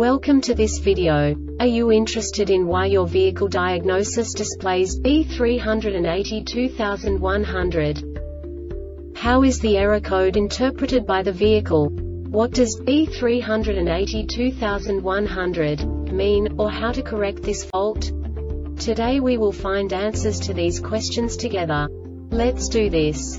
Welcome to this video. Are you interested in why your vehicle diagnosis displays B382100? How is the error code interpreted by the vehicle? What does B382100 mean, or how to correct this fault? Today we will find answers to these questions together. Let's do this.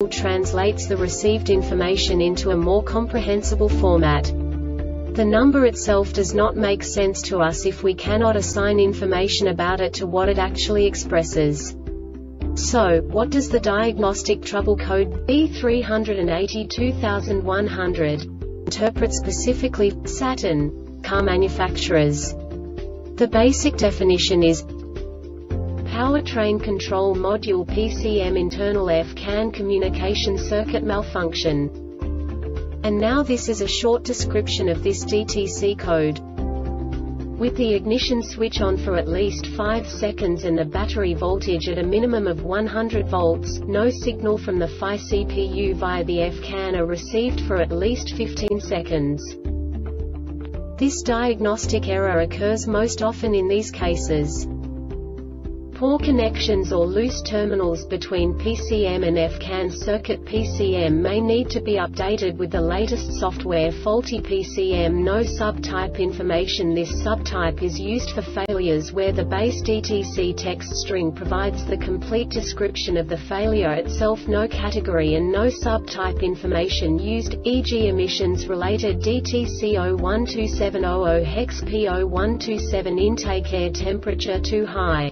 translates the received information into a more comprehensible format. The number itself does not make sense to us if we cannot assign information about it to what it actually expresses. So, what does the diagnostic trouble code B382100 interpret specifically Saturn car manufacturers? The basic definition is Powertrain Control Module PCM Internal F-CAN Communication Circuit Malfunction. And now this is a short description of this DTC code. With the ignition switch on for at least 5 seconds and the battery voltage at a minimum of 100 volts, no signal from the FI CPU via the F-CAN are received for at least 15 seconds. This diagnostic error occurs most often in these cases. Poor connections or loose terminals between PCM and FCAN circuit PCM may need to be updated with the latest software faulty PCM no subtype information This subtype is used for failures where the base DTC text string provides the complete description of the failure itself no category and no subtype information used, e.g. emissions related DTC 012700 hex P0127 intake air temperature too high.